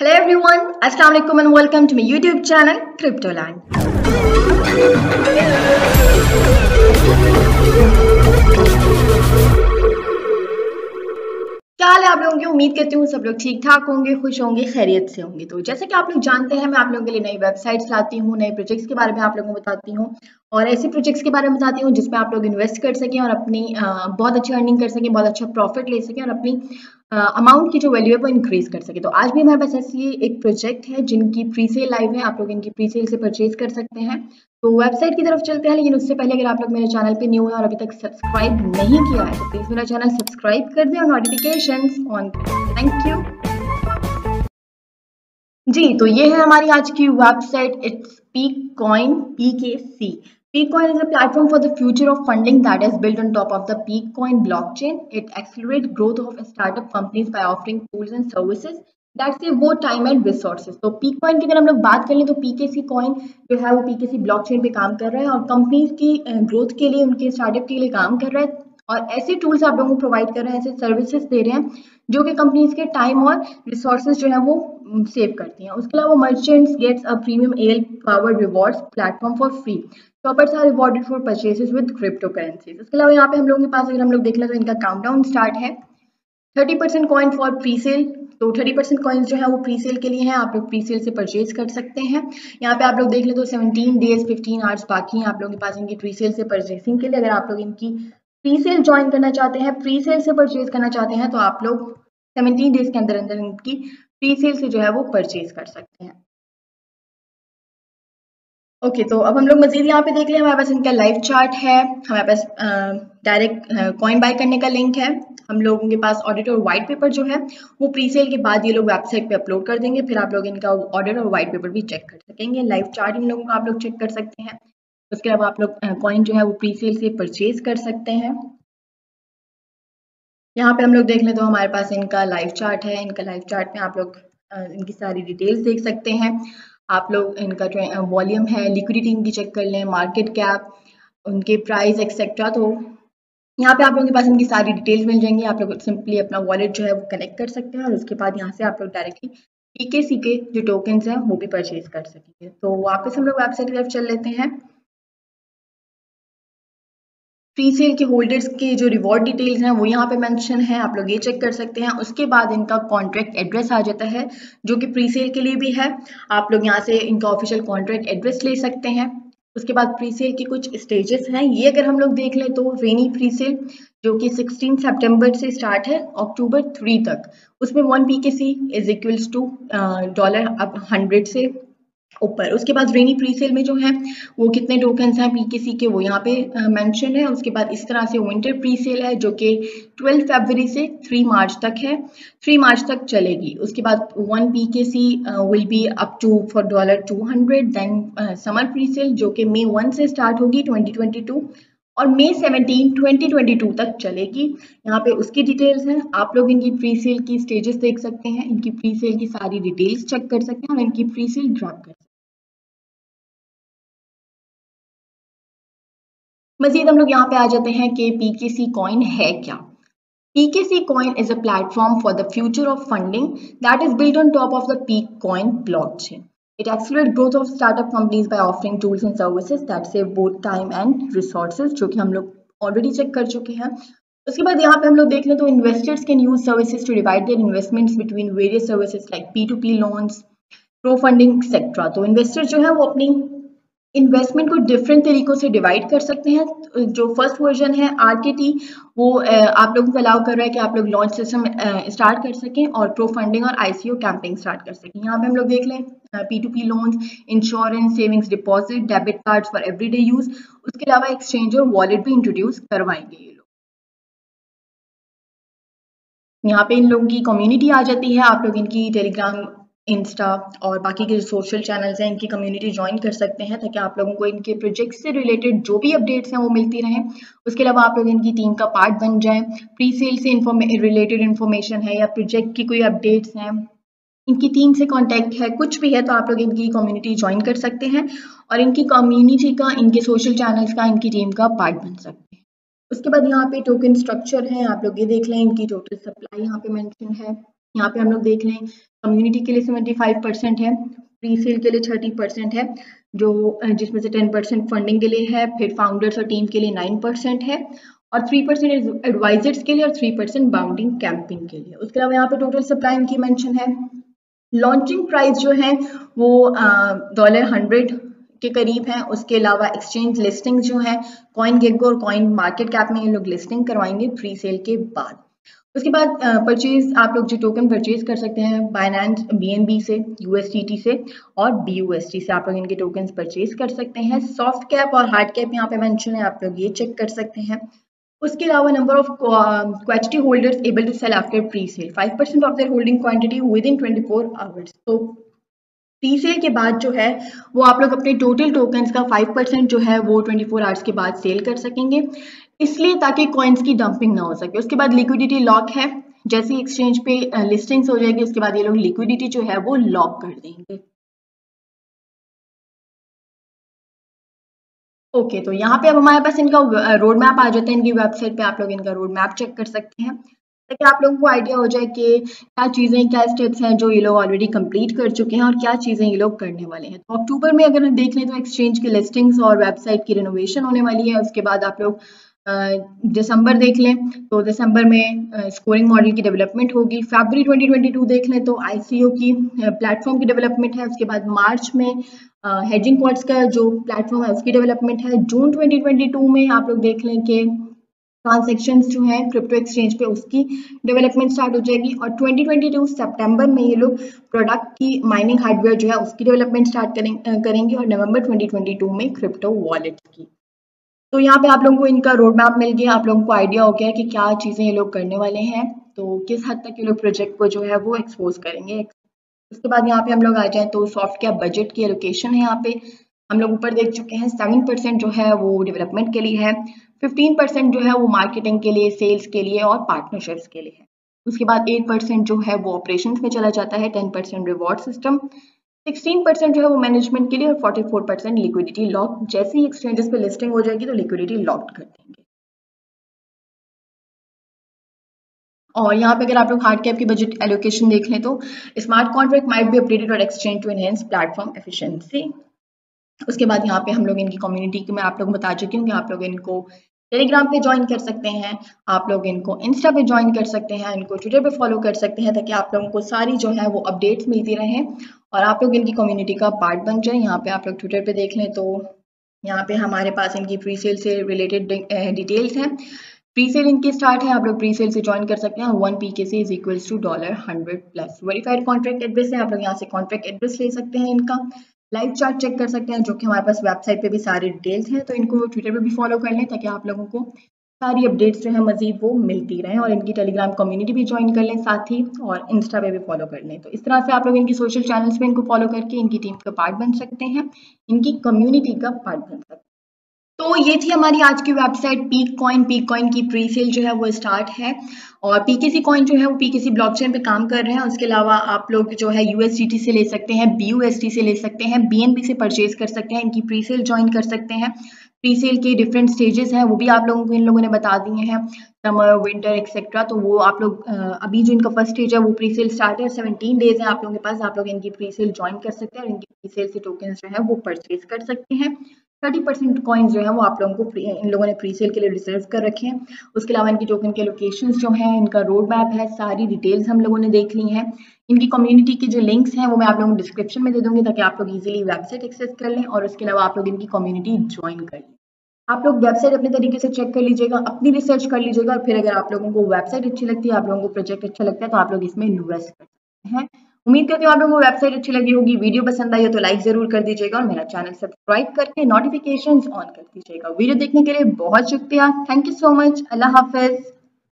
Hello everyone, Assalamu and welcome to my YouTube channel Cryptoland. क्या है आप लोगों की? उम्मीद करती हूँ सब लोग ठीक ठाक होंगे खुश होंगे खैरियत से होंगे। तो जैसे कि आप लोग जानते हैं मैं आप लोगों के लिए नई वेबसाइट्स लाती हूँ नए प्रोजेक्ट्स के बारे में आप लोगों को बताती हूँ। और ऐसे प्रोजेक्ट्स के बारे में बताती हूँ जिसमें आप लोग इन्वेस्ट कर सकें और अपनी बहुत अच्छी अर्निंग कर सकें, बहुत अच्छा प्रॉफिट ले सकें और अपनी अमाउंट की जो वैल्यू है वो इंक्रीज कर सके। तो आज भी हमारे पास ऐसी एक प्रोजेक्ट है जिनकी प्री सेल लाइव है, आप लोग इनकी प्री सेल से परचेज कर सकते हैं। तो वेबसाइट की तरफ़ चलते हैं, लेकिन उससे पहले अगर आप लोग मेरे चैनल पे न्यू है और अभी तक सब्सक्राइब नहीं किया है तो प्लीज़ मेरा चैनल सब्सक्राइब कर दें और नोटिफिकेशन ऑन करें। थैंक यू जी तो ये है हमारी आज की website it's Peak Coin P K C Peak Coin is a platform for the future of funding that is build on top of the Peak Coin blockchain it accelerate growth of startup companies by offering tools and services that save वो time and resources तो peak coin की अगर हम लोग बात कर लें तो पी के सी कॉइन जो है वो P K C block chain पर काम कर रहा है और कंपनीज़ की ग्रोथ के लिए, उनके स्टार्टअप के लिए काम कर रहा है। और ऐसे टूल्स आप लोगों को प्रोवाइड कर रहे हैं, ऐसे सर्विसेज़ दे रहे हैं, जो कि कंपनीज़ के टाइम और रिसोर्सेज जो है वो सेव करती हैं। उसके अलावा merchants gets a premium L power rewards platform for free shoppers are rewarded for purchases with crypto currencies उसके अलावा यहाँ पे हम लोगों के पास अगर हम लोग देख लें तो इनका काउंटडाउन स्टार्ट है। Thirty percent coin for pre sale तो थर्टी परसेंट कॉइन्स जो है वो प्री सेल के लिए हैं। आप लोग प्री सेल से परचेज कर सकते हैं। यहाँ पे आप लोग देख ले तो सेवनटीन डेज़ फिफ्टीन आवर्स बाकी हैं। आप लोगों के पास इनकी प्री सेल से परचेसिंग के लिए। अगर आप लोग इनकी प्री सेल ज्वाइन करना चाहते हैं प्री सेल से परचेज करना चाहते हैं तो आप लोग सेवनटीन डेज़ के अंदर अंदर इनकी प्री सेल से जो है वो परचेज कर सकते हैं। ओके okay, तो अब हम लोग मजीद यहाँ पे देख लें हमारे पास इनका लाइव चार्ट है हमारे पास डायरेक्ट कॉइन बाय करने का लिंक है। हम लोगों के पास ऑडिट और वाइट पेपर जो है वो प्री सेल के बाद ये लोग वेबसाइट पे अपलोड कर देंगे फिर आप लोग इनका ऑडिट और वाइट पेपर भी चेक कर सकेंगे। लाइव चार्ट इन लोगों का आप लोग चेक कर सकते हैं। उसके अलावा आप लोग कॉइन जो है वो प्री सेल से परचेज कर सकते हैं। यहाँ पे हम लोग देख लें तो हमारे पास इनका लाइव चार्ट है। इनका लाइव चार्ट में आप लोग इनकी सारी डिटेल्स देख सकते हैं। आप लोग इनका जो वॉल्यूम है लिक्विडिटी इनकी चेक कर लें मार्केट कैप उनके प्राइस एक्सेट्रा तो यहाँ पे आप लोगों के पास इनकी सारी डिटेल्स मिल जाएँगी। आप लोग सिंपली अपना वॉलेट जो है वो कनेक्ट कर सकते हैं और उसके बाद यहाँ से आप लोग डायरेक्टली पीकेसी के जो टोकन्स हैं, वो भी परचेज कर सकेंगे। तो वापस हम लोग वेबसाइट की तरफ़ चल लेते हैं। प्री सेल के होल्डर्स के जो रिवॉर्ड डिटेल्स हैं, वो यहाँ पे मेंशन है, आप लोग ये चेक कर सकते हैं। उसके बाद इनका कॉन्ट्रैक्ट एड्रेस आ जाता है, जो कि प्री सेल के लिए भी है। आप लोग यहाँ से इनका ऑफिशियल कॉन्ट्रैक्ट एड्रेस ले सकते हैं। उसके बाद प्री सेल के कुछ स्टेजेस हैं। ये अगर हम लोग देख लें तो रेनी प्री सेल जो कि 16 सितंबर से स्टार्ट है अक्टूबर 3 तक। उसमें one P K C is equals to dollar अब हंड्रेड से ऊपर। उसके बाद रेनी प्री सेल में जो है, वो कितने टोकन्स हैं पीकेसी के, वो यहाँ पे मेंशन है। उसके बाद इस तरह से विंटर प्री सेल है, जो कि 12 फरवरी से 3 मार्च तक है। 3 मार्च तक चलेगी। उसके बाद one P K C will be up to four dollar 200 then summer pre sale जो कि मे वन से स्टार्ट होगी 2022 और मई 17 2022 तक चलेगी। यहाँ पे उसकी डिटेल्स हैं। आप लोग इनकी प्री सेल की स्टेजेस देख सकते हैं। इनकी प्री सेल की सारी डिटेल्स चेक कर सकते हैं और इनकी प्री सेल ड्रॉप कर सकते हैं। मजीद हम लोग यहाँ पे आ जाते हैं कि पीकेसी कॉइन है क्या। PKC coin is a platform for the future of funding that is built on top of the Peakcoin blockchain. It accelerates growth of startup companies by offering tools and services that save both time and resources, जो कि हम लोग already check कर चुके हैं। उसके बाद यहाँ पे हम लोग देख लें तो investors can use services to divide their investments between various services like P to P loans pro funding etcetera तो इन्वेस्टर जो है वो अपनी इन्वेस्टमेंट को डिफरेंट तरीकों से डिवाइड कर सकते हैं। जो फ़र्स्ट वर्जन है आर के टी वो आप लोगों को अलाउ कर रहा है कि आप लोग लॉन्च सिस्टम स्टार्ट कर सकें और प्रो फंडिंग और आईसीओ कैंपिंग स्टार्ट कर सकें। यहाँ पे हम लोग देख लें P to P loans insurance savings deposit debit cards for everyday use उसके अलावा एक्सचेंज और वॉलेट भी इंट्रोड्यूस करवाएँगे ये लोग। यहाँ पे इन लोगों की कम्युनिटी आ जाती है। आप लोग इनकी टेलीग्राम इंस्टा और बाकी के जो सोशल चैनल्स हैं, इनकी कम्युनिटी ज्वाइन कर सकते हैं ताकि आप लोगों को इनके प्रोजेक्ट से रिलेटेड जो भी अपडेट्स हैं वो मिलती रहें। उसके अलावा आप लोग इनकी टीम का पार्ट बन जाएँ। प्री सेल से रिलेटेड इन्फॉर्मेशन है या प्रोजेक्ट की कोई अपडेट्स हैं, इनकी टीम से कांटेक्ट है, कुछ भी है तो आप लोग इनकी कम्युनिटी ज्वाइन कर सकते हैं और इनकी कम्युनिटी का, इनके सोशल चैनल्स का, इनकी टीम का पार्ट बन सकते हैं। उसके बाद यहाँ पे टोकन स्ट्रक्चर है, आप लोग ये देख लें, इनकी टोटल सप्लाई यहाँ पे मेंशन है। यहाँ पे हम लोग देख लें कम्युनिटी के लिए सेवेंटी फाइव परसेंट है प्री सेल के लिए थर्टी परसेंट है, जो जिसमें से टेन परसेंट फंडिंग के लिए है, फिर फाउंडर्स और टीम के लिए नाइन परसेंट है, और थ्री परसेंट एडवाइजर्स के लिए और थ्री परसेंट बाउंडिंग कैंपिंग के लिए। उसके अलावा यहाँ पे टोटल सप्लाई इनकी मेंशन है। लॉन्चिंग प्राइस जो है, वो डॉलर हंड्रेड के करीब है। उसके अलावा एक्सचेंज लिस्टिंग जो है कॉइन गेगो और कॉइन मार्केट कैप में ये लोग लिस्टिंग करवाएँगे प्री सेल के बाद। उसके बाद परचेज आप लोग जो टोकन परचेज कर सकते हैं बाइनेंस बी से यूएसटीटी से और बी से आप लोग इनके टोकन परचेज कर सकते हैं। सॉफ्ट कैप और हार्ड कैप यहाँ पे मेंशन है, आप लोग ये चेक कर सकते हैं। उसके अलावा number of quantity holders able to sell after pre sale five percent of their holding quantity within twenty four hours तो प्री सेल के बाद जो है, वो आप लोग अपने टोटल टोकन्स का फाइव परसेंट जो है, वो ट्वेंटी फोर आवर्स के बाद सेल कर सकेंगे। इसलिए ताकि कॉइन्स की डंपिंग ना हो सके। उसके बाद लिक्विडिटी लॉक है। जैसे एक्सचेंज पे लिस्टिंग्स हो जाएगी उसके बाद ये लोग लिक्विडिटी जो है वो लॉक कर देंगे। ओके okay, तो यहाँ पे अब हमारे पास इनका रोड मैप आ जाता है। इनकी वेबसाइट पे आप लोग इनका रोड मैप चेक कर सकते हैं। ताकि आप लोगों को आइडिया हो जाए कि क्या चीज़ें क्या स्टेप्स हैं जो ये लोग ऑलरेडी कंप्लीट कर चुके हैं और क्या चीज़ें ये लोग करने वाले हैं। तो अक्टूबर में अगर देख लें तो एक्सचेंज की लिस्टिंग्स और वेबसाइट की रिनोवेशन होने वाली है। उसके बाद आप लोग दिसंबर देख लें तो दिसंबर में स्कोरिंग मॉडल की डेवलपमेंट होगी। फरवरी 2022 देख लें तो आईसीओ की प्लेटफॉर्म की डेवलपमेंट है। उसके बाद मार्च में हेजिंग कॉर्ड्स का जो प्लेटफॉर्म है, उसकी डेवलपमेंट है। जून 2022 में आप लोग देख लें कि ट्रांजेक्शन जो है क्रिप्टो एक्सचेंज पे उसकी डेवलपमेंट स्टार्ट हो जाएगी। और 2022 सितंबर में ये लोग प्रोडक्ट की माइनिंग हार्डवेयर जो है, उसकी डेवलपमेंट स्टार्ट करेंगे। और नवंबर 2022 में क्रिप्टो वॉलेट की। तो यहाँ पे आप लोगों को इनका रोड मैप मिल गया, आप लोगों को आइडिया हो गया कि क्या चीज़ें ये लोग करने वाले हैं तो किस हद तक ये लोग प्रोजेक्ट को जो है वो एक्सपोज करेंगे। उसके बाद यहाँ पे हम लोग आ जाए तो सॉफ्ट क्या बजट की एलोकेशन है यहाँ पे। हम लोग ऊपर देख चुके हैं सेवन परसेंट जो है वो डेवलपमेंट के लिए है फिफ्टीन परसेंट जो है वो मार्केटिंग के लिए सेल्स के लिए और पार्टनरशिप्स के लिए है। उसके बाद एट परसेंट जो है वो ऑपरेशन में चला जाता है ten percent reward system 16 percent जो है वो मैनेजमेंट के लिए और 44 परसेंट लिक्विडिटी लॉक जैसे ही एक्सचेंजेस पे लिस्टिंग हो जाएगी तो लिक्विडिटी लॉक कर देंगे। और यहाँ पे अगर आप लोग हार्ड कैप की बजट एलोकेशन देख लें तो smart contract might be updated और exchange to enhance platform efficiency उसके बाद यहाँ पे हम लोग इनकी कम्युनिटी में आप लोग बता चुकी हूँ कि आप लोग इनको टेलीग्राम पे ज्वाइन कर सकते हैं। आप लोग इनको इंस्टा पे ज्वाइन कर सकते हैं, इनको ट्विटर पे फॉलो कर सकते हैं ताकि आप लोगों को सारी जो है वो अपडेट्स मिलती रहें। और आप लोग इनकी कम्युनिटी का पार्ट बन जाए। यहाँ पे आप लोग ट्विटर पे देख लें तो यहाँ पे हमारे पास इनकी प्री सेल से रिलेटेड डिटेल्स हैं। प्री सेल इनकी स्टार्ट है। आप लोग प्री सेल से ज्वाइन कर सकते हैं। One P K C is equals to dollar hundred plus verified contract address है। आप लोग यहाँ से कॉन्ट्रैक्ट एड्रेस ले सकते हैं इनका। लाइव चार्ट चेक कर सकते हैं, जो कि हमारे पास वेबसाइट पे भी सारी डिटेल्स हैं तो इनको ट्विटर पे भी फॉलो कर लें ताकि आप लोगों को सारी अपडेट्स जो है मजीद वो मिलती रहे और इनकी टेलीग्राम कम्युनिटी भी ज्वाइन कर लें साथ ही और इंस्टा पे भी फॉलो कर लें। तो इस तरह से आप लोग इनकी सोशल चैनल्स पे इनको फॉलो करके इनकी टीम का पार्ट बन सकते हैं, इनकी कम्युनिटी का पार्ट बन सकते हैं। तो ये थी हमारी आज की website Peak Coin Peak Coin की प्री सेल जो है वो स्टार्ट है। और पीकेसी कॉइन जो है वो पीकेसी ब्लॉकचेन पर काम कर रहे हैं। उसके अलावा आप लोग जो है यूएसडीटी से ले सकते हैं बी से ले सकते हैं बीएनबी से परचेज कर सकते हैं, इनकी प्री सेल ज्वाइन कर सकते हैं। प्री सेल के डिफरेंट स्टेजेस हैं, वो भी आप लोगों को, इन लोगों ने बता दिए हैं समर विंटर एक्सेट्रा तो वो आप लोग अभी जो इनका फ़र्स्ट स्टेज है, वो प्री सेल स्टार्ट है सेवनटीन डेज़ है आप लोगों के पास, आप लोग इनकी प्री सेल ज्वाइन कर सकते हैं, और इनकी प्री सेल से टोकन जो है वो परचेज कर सकते हैं। थर्टी परसेंट कॉइन्स जो है वो आप लोगों को इन लोगों ने प्री सेल के लिए रिज़र्व कर रखे हैं। उसके अलावा इनकी टोकन के लोकेशन जो हैं, इनका रोड मैप है, सारी डिटेल्स हम लोगों ने देख ली हैं। इनकी कम्युनिटी के जो लिंक्स हैं, वो मैं आप लोगों को डिस्क्रिप्शन में दे दूँगी ताकि आप लोग इजीली वेबसाइट एक्सेस कर लें और उसके अलावा आप लोग इनकी कम्युनिटी ज्वाइन कर लें। आप लोग वेबसाइट अपने तरीके से चेक कर लीजिएगा, अपनी रिसर्च कर लीजिएगा और फिर अगर आप लोगों को वेबसाइट अच्छी लगती है, आप लोगों को प्रोजेक्ट अच्छा लगता है तो आप लोग इसमें इन्वेस्ट कर सकते हैं। उम्मीद करती हूँ आप लोगों को वेबसाइट अच्छी लगी होगी। वीडियो पसंद आई हो तो लाइक ज़रूर कर दीजिएगा और मेरा चैनल सब्सक्राइब करके नोटिफिकेशन ऑन कर दीजिएगा। वीडियो देखने के लिए बहुत शुक्रिया। थैंक यू सो मच अल्लाह हाफिज।